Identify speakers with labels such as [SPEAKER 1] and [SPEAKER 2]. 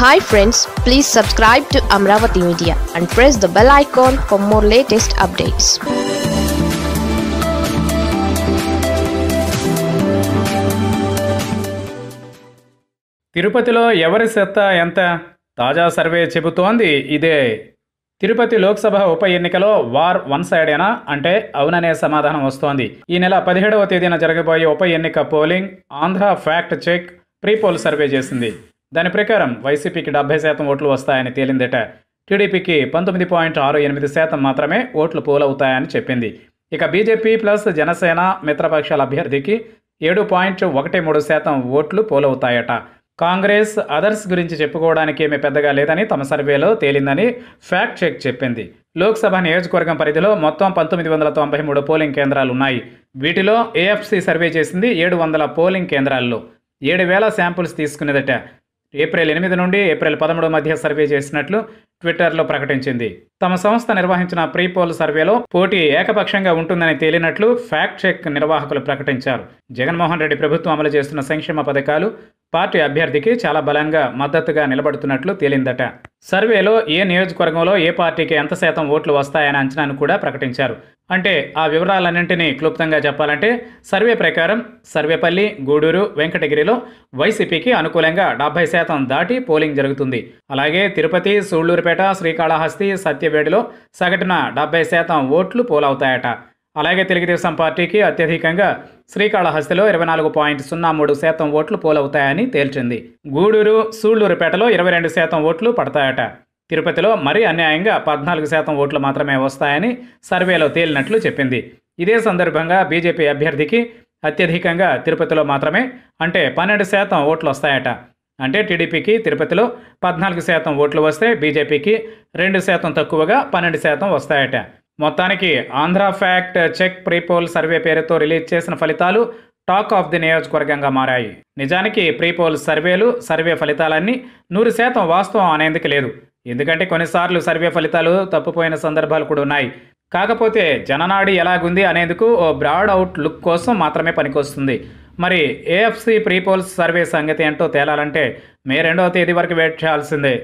[SPEAKER 1] Hi friends please subscribe to Amaravati media and press the bell icon for more latest updates
[SPEAKER 2] తిరుపతిలో ఎవరి సత్తా ఎంత? తాజా survey చెబుతోంది ఇదే. తిరుపతి లోక్సభ ఉప ఎన్నికలో వార్ వన్ సైడేనా? అంటే అవుననే సమాధానం వస్తోంది. ఈ నెల పదిహేడవ తేదీన జరగబోయే ఉప ఎన్నిక polling Andhra fact check prepoll survey చేసింది. దాని ప్రకారం వైసీపీకి డెబ్బై శాతం ఓట్లు వస్తాయని తేలిందట. టీడీపీకి పంతొమ్మిది పాయింట్ ఆరు ఎనిమిది శాతం మాత్రమే ఓట్లు పోలవుతాయని చెప్పింది. ఇక బీజేపీ ప్లస్ జనసేన మిత్రపక్షాల అభ్యర్థికి ఏడు పాయింట్ ఒకటి మూడు శాతం ఓట్లు పోలవుతాయట. కాంగ్రెస్ అదర్స్ గురించి చెప్పుకోవడానికి ఏమీ పెద్దగా లేదని తమ సర్వేలో తేలిందని ఫ్యాక్ట్ చెక్ చెప్పింది. లోక్సభ నియోజకవర్గం పరిధిలో మొత్తం పంతొమ్మిది వందల తొంభై మూడు పోలింగ్ కేంద్రాలు ఉన్నాయి. వీటిలో ఏఎఫ్సి సర్వే చేసింది ఏడు వందల పోలింగ్ కేంద్రాల్లో. ఏడు వేల శాంపుల్స్ తీసుకునేదట ఏప్రిల్ ఎనిమిది నుండి ఏప్రిల్ పదమూడు మధ్య సర్వే చేసినట్లు ట్విట్టర్లో ప్రకటించింది. తమ సంస్థ నిర్వహించిన ప్రీ పోల్ సర్వేలో పోటీ ఏకపక్షంగా ఉంటుందని తేలినట్లు ఫ్యాక్ట్ చెక్ నిర్వాహకులు ప్రకటించారు. జగన్మోహన్ రెడ్డి ప్రభుత్వం అమలు చేస్తున్న సంక్షేమ పథకాలు పార్టీ అభ్యర్థికి చాలా బలంగా మద్దతుగా నిలబడుతున్నట్లు తేలిందట. సర్వేలో ఏ నియోజకవర్గంలో ఏ పార్టీకి ఎంత శాతం ఓట్లు వస్తాయనే అంచనాను కూడా ప్రకటించారు. అంటే ఆ వివరాలన్నింటినీ క్లుప్తంగా చెప్పాలంటే సర్వే ప్రకారం సర్వేపల్లి గూడూరు వెంకటగిరిలో వైసీపీకి అనుకూలంగా డెబ్బై శాతం దాటి పోలింగ్ జరుగుతుంది. అలాగే తిరుపతి సూళ్ళూరుపేట శ్రీకాళహస్తి సత్యవేడిలో సగటున డెబ్బై శాతం ఓట్లు పోలవుతాయట. అలాగే తెలుగుదేశం పార్టీకి అత్యధికంగా శ్రీకాళహస్తిలో ఇరవై నాలుగు పాయింట్ సున్నా మూడు శాతం ఓట్లు పోలవుతాయని తేల్చింది. గూడూరు సూళ్ళూరుపేటలో ఇరవై రెండు శాతం ఓట్లు పడతాయట. తిరుపతిలో మరీ అన్యాయంగా పద్నాలుగు శాతం ఓట్లు మాత్రమే వస్తాయని సర్వేలో తేలినట్లు చెప్పింది. ఇదే సందర్భంగా బీజేపీ అభ్యర్థికి అత్యధికంగా తిరుపతిలో మాత్రమే అంటే పన్నెండు శాతం ఓట్లు వస్తాయట. అంటే టీడీపీకి తిరుపతిలో పద్నాలుగు శాతం ఓట్లు వస్తే బీజేపీకి రెండు శాతం తక్కువగా పన్నెండు శాతం వస్తాయట. మొత్తానికి Andhra fact check prepoll survey పేరుతో రిలీజ్ చేసిన ఫలితాలు టాక్ ఆఫ్ ది నియోజకవర్గంగా మారాయి. నిజానికి ప్రీపోల్ సర్వేలు సర్వే ఫలితాలన్నీ నూరు శాతం వాస్తవం అనేందుకు లేదు. ఎందుకంటే కొన్నిసార్లు సర్వే ఫలితాలు తప్పుపోయిన సందర్భాలు కూడా ఉన్నాయి. కాకపోతే జననాడి ఎలాగుంది అనేందుకు ఓ బ్రాడ్ అవుట్ లుక్ కోసం మాత్రమే పనికొస్తుంది. మరి ఏఎఫ్సి ప్రీపోల్స్ సర్వే సంగతి ఏంటో తేలాలంటే మే రెండవ తేదీ వరకు వెయిట్ చేయాల్సిందే.